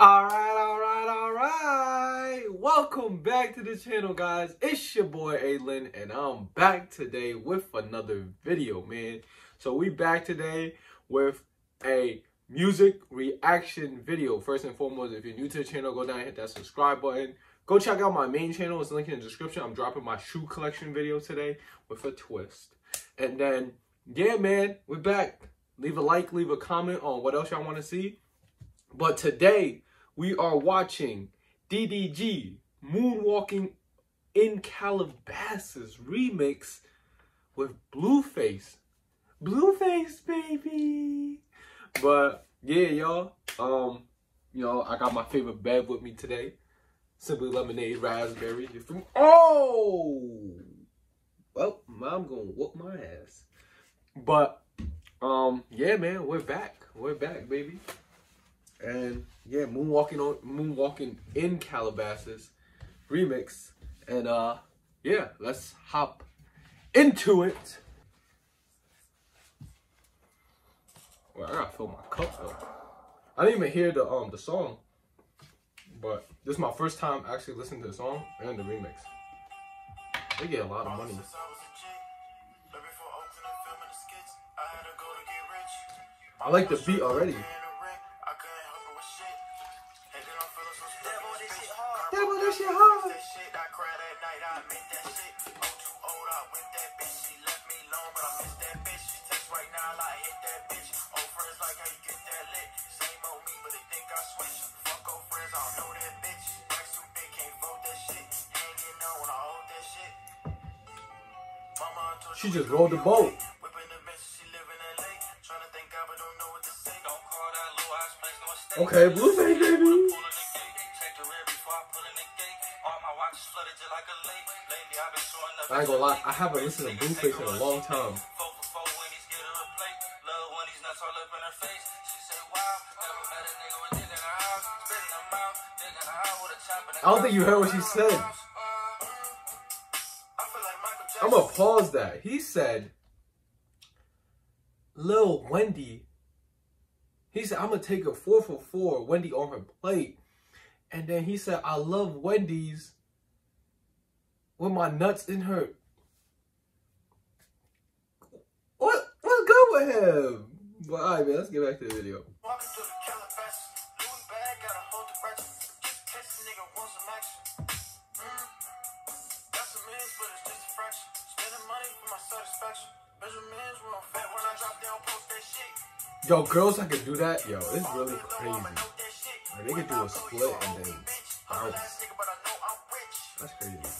Alright, alright, alright. Welcome back to the channel, guys. It's your boy Aylin, and I'm back today with another video, man. So we back today with a music reaction video. First and foremost, if you're new to the channel, go down and hit that subscribe button. Go check out my main channel. It's linked in the description. I'm dropping my shoe collection video today with a twist. And then, yeah, man, we're back. Leave a like, leave a comment on what else y'all want to see. But today, we are watching DDG Moonwalking in Calabasas remix with Blueface. Blueface, baby. But yeah, y'all. Um, you know, I got my favorite bev with me today. Simply lemonade raspberry. From Oh well, mom gonna whoop my ass. But um, yeah, man, we're back. We're back, baby. And yeah, moonwalking on moonwalking in Calabasas remix. And uh yeah, let's hop into it. Well, I gotta fill my cup though. I didn't even hear the um the song, but this is my first time actually listening to the song and the remix. They get a lot of money. I like the beat already. This shit hard. She just rolled the boat. Okay, Blueface, baby. I ain't gonna lie, I haven't listened to Blueface in a long time. I don't think you heard what she said. I'm gonna pause that. He said, Lil Wendy. He said, I'm gonna take a four for four, Wendy on her plate. And then he said, I love Wendy's with my nuts in hurt. What? What's good with him? But alright, man, let's get back to the video. Yo, girls that can do that, yo, it's really crazy. Like, they can do a split and then bounce. That's crazy.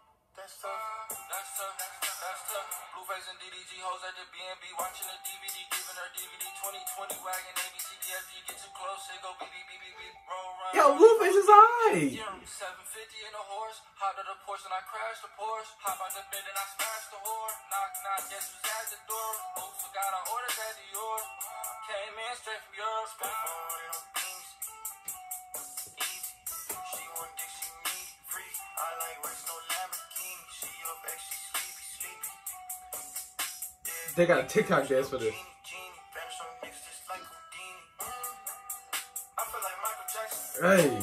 Blueface and DDG hoes at the BNB watching the DVD, giving her DVD 2020 wagon ABCDFG get too close, it go beep beep beep beep beep roll run. Yo, Blueface is alright. Yeah, 750 in a horse, hop to the Porsche and I crash the Porsche, hop out the bed and I smash the whore. Knock knock, guess who's at the door? Oops, forgot I ordered that Dior. Came in straight from Europe, They got a TikTok dance for this. Hey.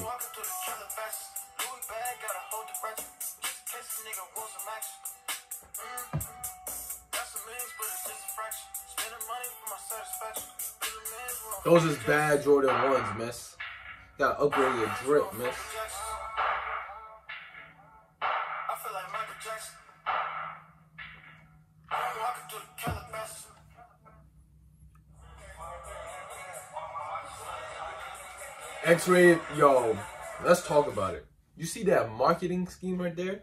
Those is bad Jordan 1s, miss. Gotta upgrade your drip, miss. X-rated, yo, let's talk about it. You see that marketing scheme right there?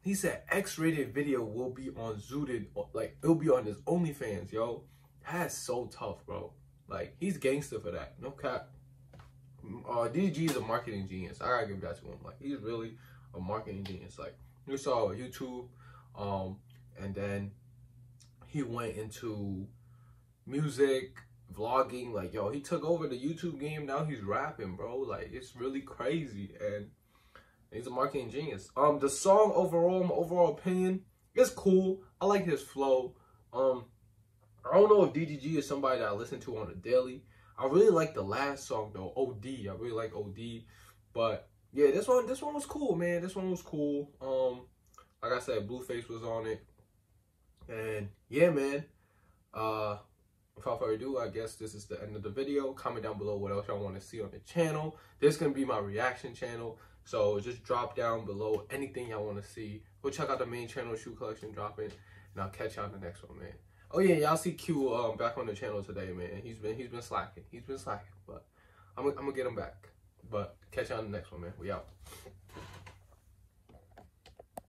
He said X-rated video will be on Zooted, like it'll be on his OnlyFans, yo. That's so tough, bro. Like he's gangster for that, no cap. Uh, DG is a marketing genius. I gotta give that to him. Like he's really a marketing genius. Like you saw YouTube, um, and then he went into music, vlogging. Like, yo, he took over the YouTube game. Now he's rapping, bro. Like, it's really crazy. And he's a marketing genius. Um, the song overall, my overall opinion, it's cool. I like his flow. Um, I don't know if DGG is somebody that I listen to on a daily. I really like the last song though, OD. I really like OD. But yeah, this one, this one was cool, man. This one was cool. Um, like I said, Blueface was on it. And yeah, man. Uh, without further ado, I guess this is the end of the video. Comment down below what else y'all want to see on the channel. This is going to be my reaction channel. So just drop down below anything y'all want to see. Go check out the main channel shoe collection dropping. And I'll catch y'all in the next one, man. Oh yeah, y'all see Q um, back on the channel today, man. He's been he's been slacking. He's been slacking. But I'm, I'm going to get him back. But catch y'all in the next one, man. We out.